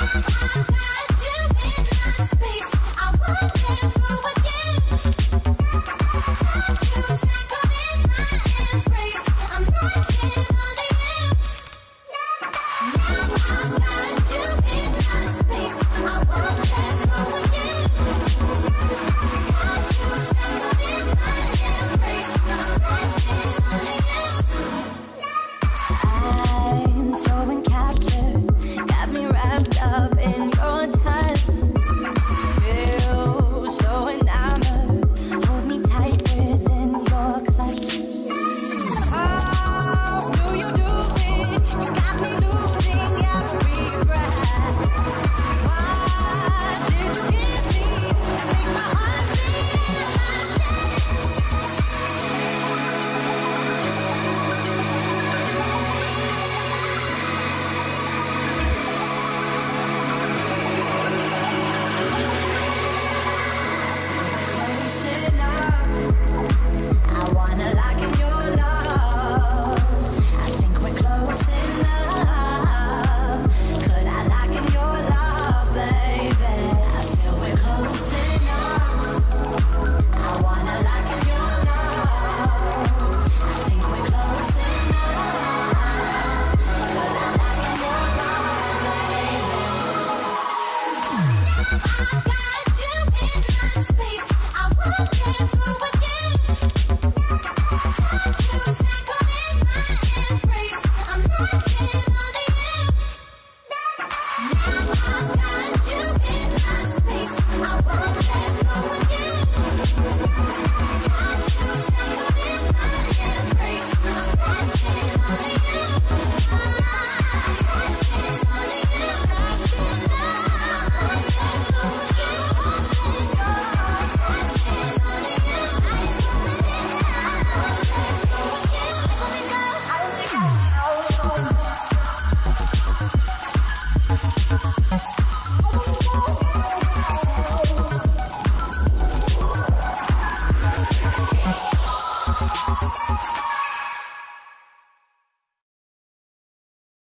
Bye.